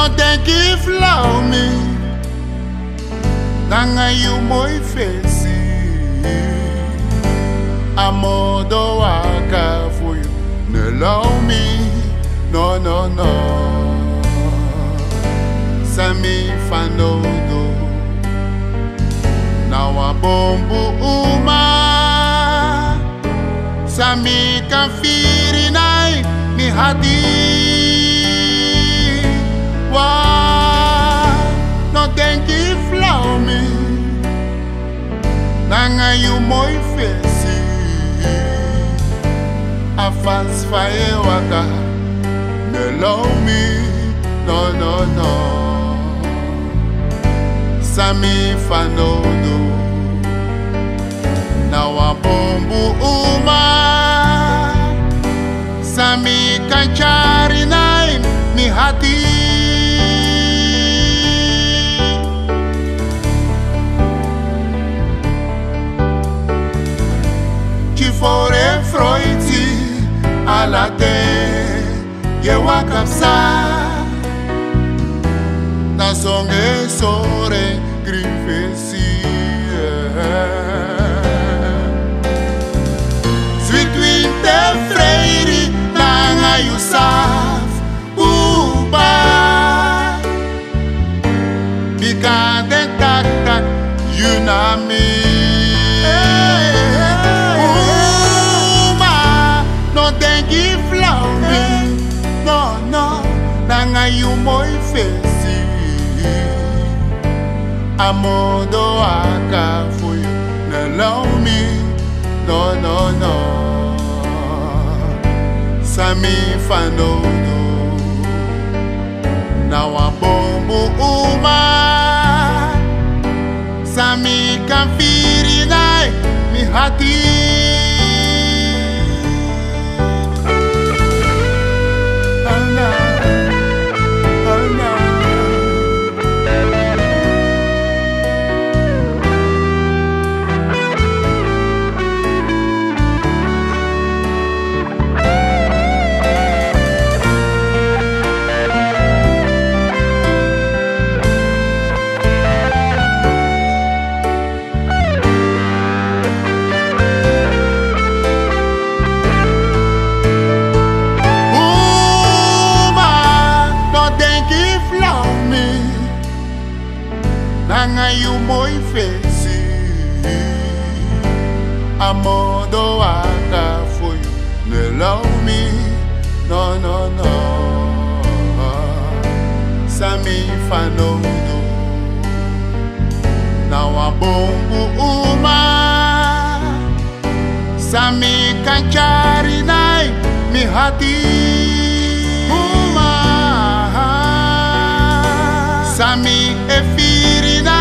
no denk if love me. Nanga you moi fesi Amodo waka for you. No love me. No no no. Sami fanodo Now a bombu uma. Sami kan firi nai mi hati Nanga you moi fesi Afans fae waka No love me. No no no. Sami fanodo Now a bombu uma. Sami kanchari nai mi hati fore froiti ala te Ye wakapsa Na songe sore grifesi Sweet winter freiri Nanga Yusuf Uba. Bika de tak tak Yunami Yu moi fesi Amodo aka for you. No love me. No no no. Sami fanodo Now a bombo uma Sami kan firi nai mi hati Nanga you moi fesi Amodo waka for you No love me. No no no. Sami fanodo Now a bombu uma. Sami kanchari nai mi hati Uma. Sami efiri nai mi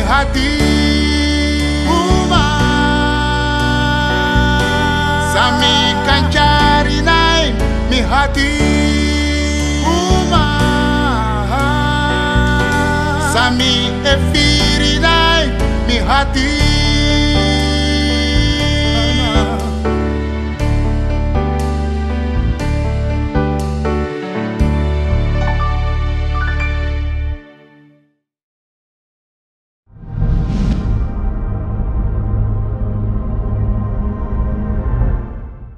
hati Uma. Sami kanchari nai mi hati Uma. Sami efiri nai mi hati